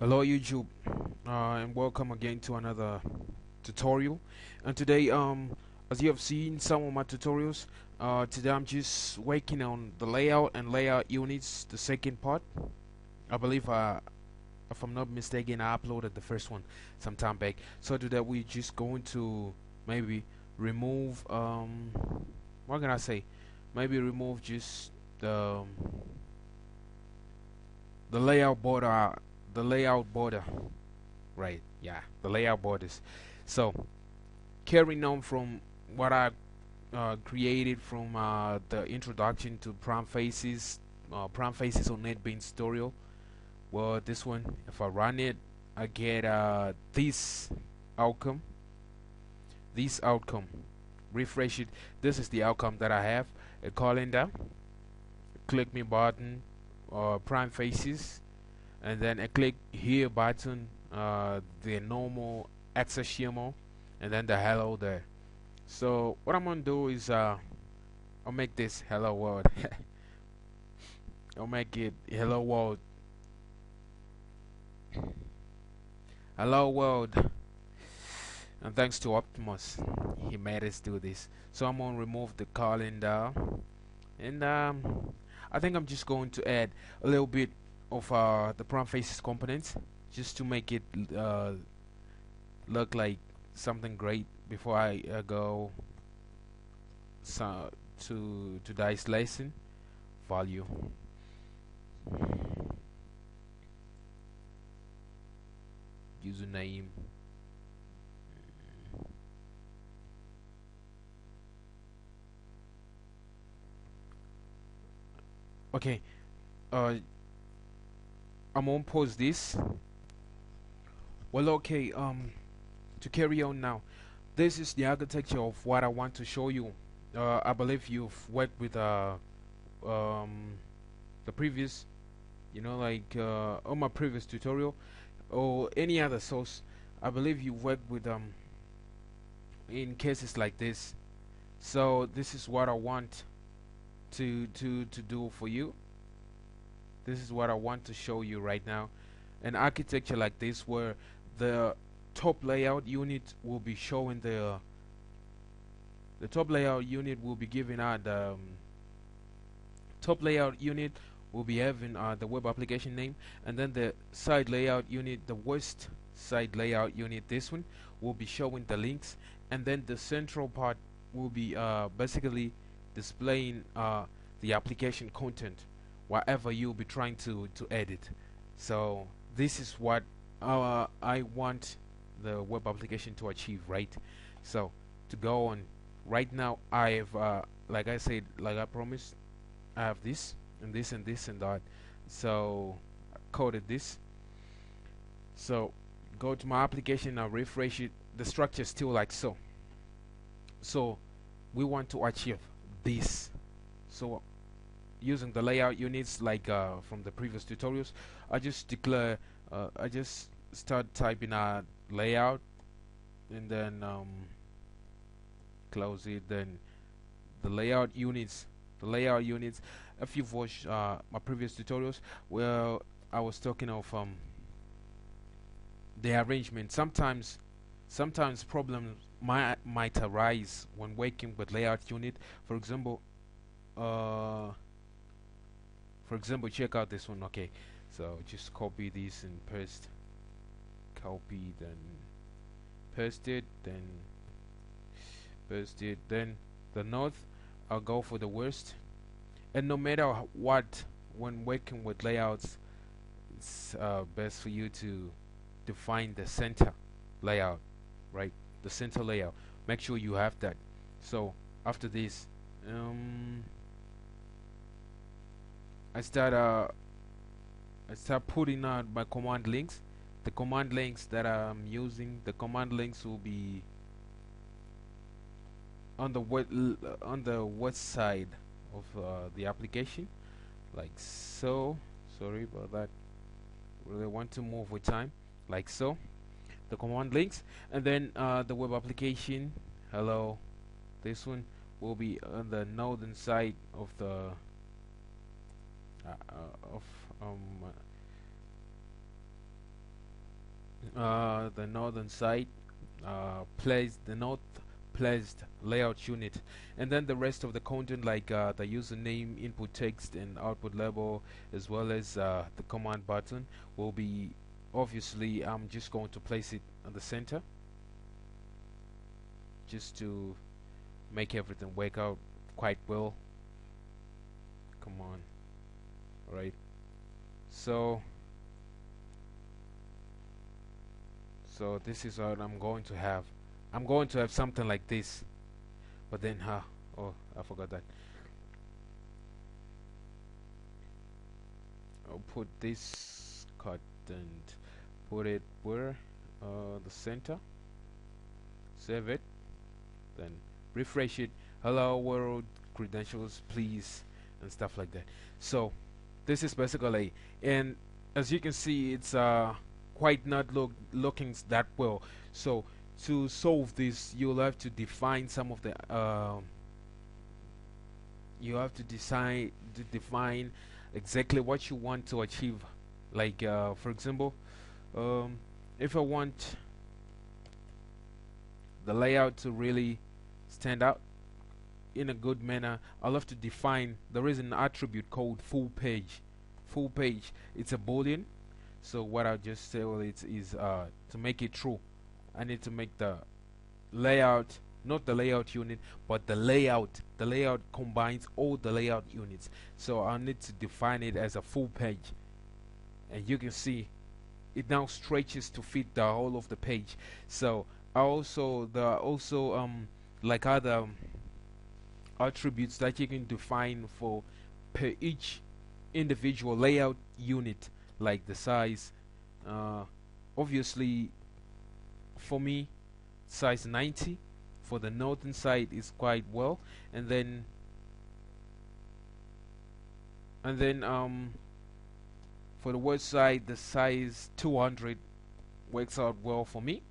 Hello YouTube. Uh, and welcome again to another tutorial. And today um as you have seen some of my tutorials uh, today I'm just working on the layout and layout units the second part. I believe uh, if I'm not mistaken I uploaded the first one some time back. So today we're just going to maybe remove um what can I say? Maybe remove just the um, the layout border the layout border. Right yeah the layout borders. So carrying on from what I uh, created from uh, the introduction to PrimeFaces uh, PrimeFaces on NetBeans tutorial well this one if I run it I get uh, this outcome. This outcome. Refresh it. This is the outcome that I have. A calendar. Click me button uh, PrimeFaces and then I click here button uh, the normal access XHTML and then the hello there. So what I'm gonna do is uh, I'll make this hello world. I'll make it hello world. Hello world. And thanks to Optimus he made us do this. So I'm gonna remove the calendar. And um, I think I'm just going to add a little bit of uh, the PrimeFaces components just to make it uh, look like something great before I uh, go so to to dice lesson value. Username. Okay uh I'm gonna pause this. Well okay um to carry on now. This is the architecture of what I want to show you. Uh, I believe you've worked with uh um the previous you know like uh, on my previous tutorial or any other source. I believe you've worked with um in cases like this. So this is what I want to to to do for you this is what I want to show you right now. An architecture like this where the top layout unit will be showing the the top layout unit will be giving out the um, top layout unit will be having uh, the web application name. And then the side layout unit the west side layout unit this one will be showing the links. And then the central part will be uh, basically displaying uh, the application content whatever you'll be trying to to edit. So this is what uh, I want the web application to achieve right? So to go on right now I have uh, like I said like I promised I have this and this and this and that. So I coded this. So go to my application and refresh it. The structure is still like so. So we want to achieve this. So using the layout units like uh, from the previous tutorials I just declare uh, I just start typing a layout and then um, close it then the layout units the layout units. If you've watched uh, my previous tutorials well I was talking of um, the arrangement. Sometimes sometimes problems might might arise when working with layout unit. For example uh, for example check out this one. Okay so just copy this and paste. Copy then paste it then paste it then the north. I'll go for the worst and no matter what when working with layouts it's uh, best for you to define the center layout right? The center layout. Make sure you have that. So after this um, I start uh I start putting out my command links. The command links that I'm using the command links will be on the wet on the west side of uh, the application. Like so. Sorry about that. Really want to move with time. Like so. The command links. And then uh, the web application. Hello. This one will be on the northern side of the uh, uh, of um, uh, the northern side uh, placed the north placed layout unit. And then the rest of the content like uh, the username input text and output label as well as uh, the command button will be obviously I'm just going to place it on the center. Just to make everything work out quite well. Come on right? So so this is what I'm going to have. I'm going to have something like this. But then huh oh I forgot that. I'll put this cut and put it where? Uh, the center. Save it. Then refresh it. Hello world credentials please and stuff like that. So this is basically and as you can see it's uh quite not look looking that well. So to solve this you'll have to define some of the uh, you have to decide to define exactly what you want to achieve. Like uh, for example um, if I want the layout to really stand out in a good manner I'll have to define there is an attribute called full page. Full page it's a boolean. So what I'll just say well it is uh, to make it true. I need to make the layout not the layout unit but the layout. The layout combines all the layout units. So I need to define it as a full page. And you can see it now stretches to fit the whole of the page. So I also the also um like other attributes that you can define for per each individual layout unit like the size. Uh, obviously for me size 90 for the northern side is quite well. And then and then um for the west side the size 200 works out well for me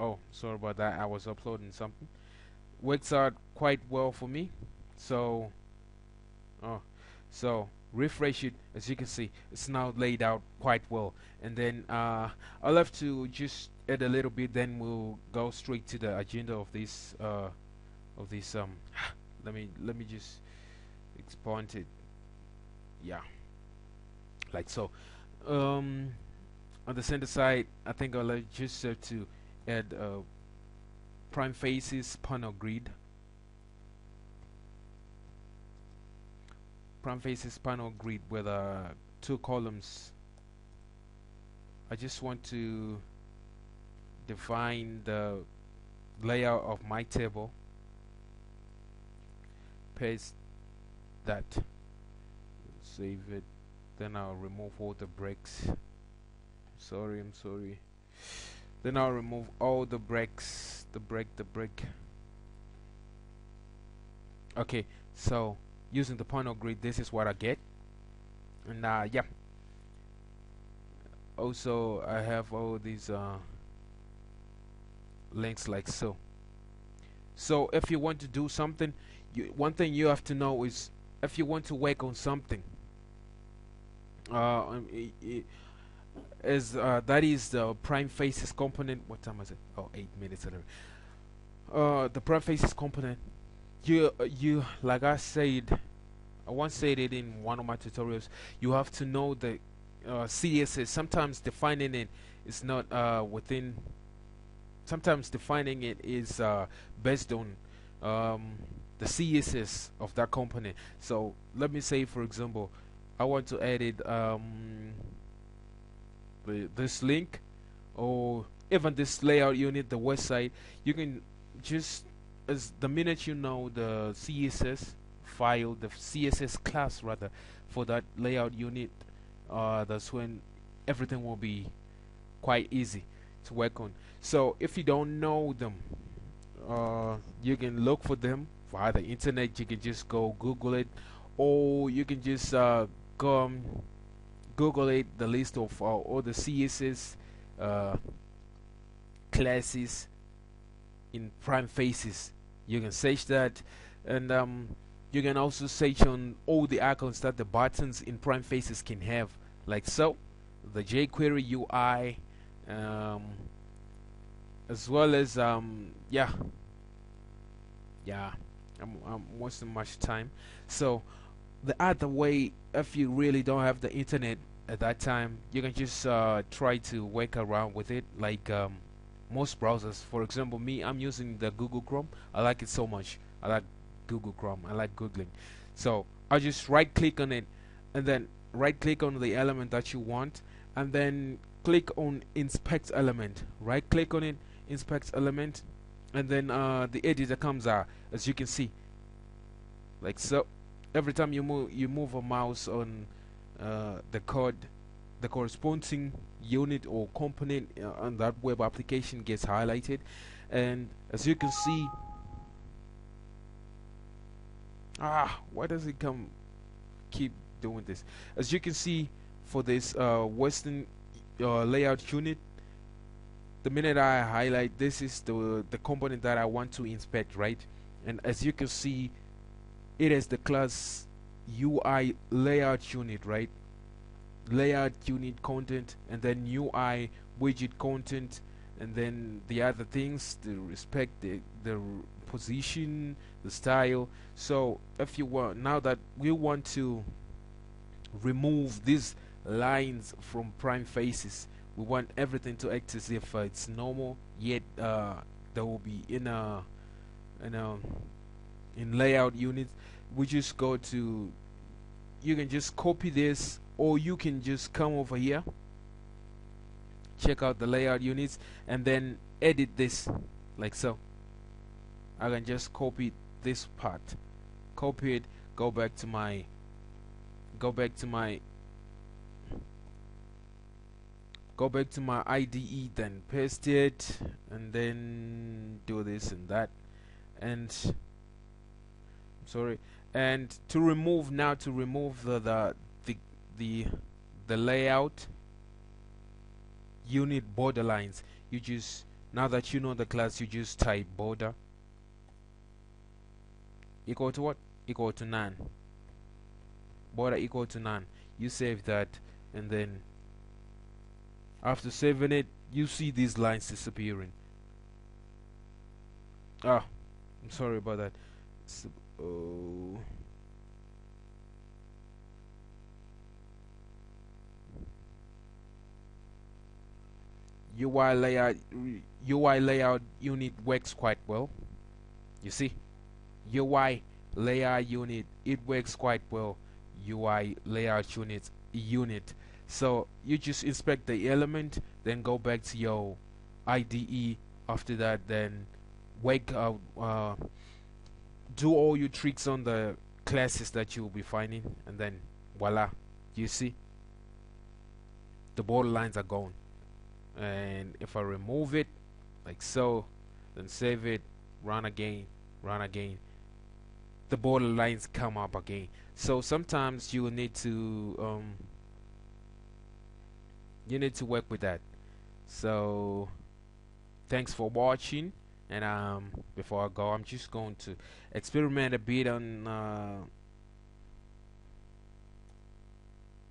oh sorry about that I was uploading something works out quite well for me. So oh so refresh it as you can see it's now laid out quite well. And then uh, I'll have to just add a little bit then we'll go straight to the agenda of this uh, of this um let me let me just expand it. Yeah. Like so. Um on the center side I think I'll just have to add uh, PrimeFaces panel grid PrimeFaces panel grid with uh, two columns. I just want to define the layout of my table. Paste that. Save it. Then I'll remove all the breaks sorry I'm sorry then I'll remove all the breaks the break the break. Okay so using the panel grid this is what I get. And uh, yeah. Also I have all these uh, links like so. So if you want to do something you, one thing you have to know is if you want to work on something uh, um, is uh, that is the PrimeFaces component. What time is it? Oh, eight minutes. Uh, the PrimeFaces component. You uh, you like I said, I once said it in one of my tutorials. You have to know the uh, CSS. Sometimes defining it is not uh, within. Sometimes defining it is uh, based on um, the CSS of that component. So let me say, for example, I want to edit. Um, this link or even this layout unit the website you can just as the minute you know the CSS file the CSS class rather for that layout unit uh, that's when everything will be quite easy to work on. So if you don't know them uh, you can look for them via the internet. You can just go google it or you can just uh, go um, Google it, the list of uh, all the CSS uh, classes in PrimeFaces. You can search that, and um, you can also search on all the icons that the buttons in PrimeFaces can have, like so. the jQuery UI um, as well as um, yeah yeah I'm, I'm wasting much time so the other way if you really don't have the internet at that time you can just uh, try to work around with it like um, most browsers. For example me I'm using the Google Chrome. I like it so much. I like Google Chrome. I like googling. So I just right click on it and then right click on the element that you want and then click on inspect element. Right click on it inspect element and then uh, the editor comes out as you can see. Like so. Every time you move you move a mouse on uh, the code the corresponding unit or component uh, on that web application gets highlighted. And as you can see ah why does it come keep doing this? As you can see for this uh, western uh, layout unit the minute I highlight this is the the component that I want to inspect right? And as you can see it is the class UI layout unit right? Layout unit content and then UI widget content and then the other things the respect the the position the style. So if you want now that we want to remove these lines from PrimeFaces we want everything to act as if uh, it's normal yet uh, there will be in a in a in layout units. We just go to you can just copy this or you can just come over here check out the layout units and then edit this like so. I can just copy this part. Copy it go back to my go back to my go back to my IDE then paste it and then do this and that. And sorry and to remove now to remove the the the the, the layout unit border lines you just now that you know the class you just type border equal to what? Equal to none border equal to none you save that and then after saving it you see these lines disappearing. Ah I'm sorry about that UI layout UI layout unit works quite well. You see? UI layout unit it works quite well. UI layout unit unit. So you just inspect the element then go back to your IDE after that then wake up uh, do all your tricks on the classes that you will be finding and then voila you see the border lines are gone. And if I remove it like so then save it run again run again the border lines come up again. So sometimes you will need to um, you need to work with that. So thanks for watching and um before I go I'm just going to experiment a bit on uh,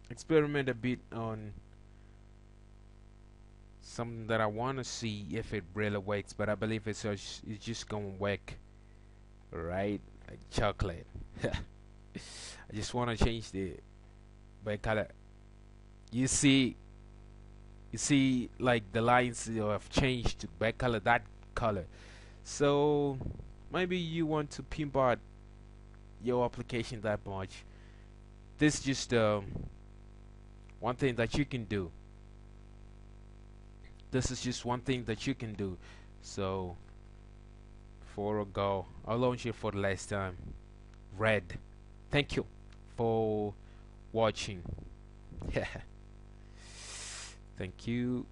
experiment a bit on something that I want to see if it really works but I believe it's just, it's just gonna work right? Like chocolate. I just want to change the back color. You see you see like the lines have changed to color that color so maybe you want to pimp out your application that much. This just um, one thing that you can do. This is just one thing that you can do. So for a go I'll launch it for the last time. Red thank you for watching. Thank you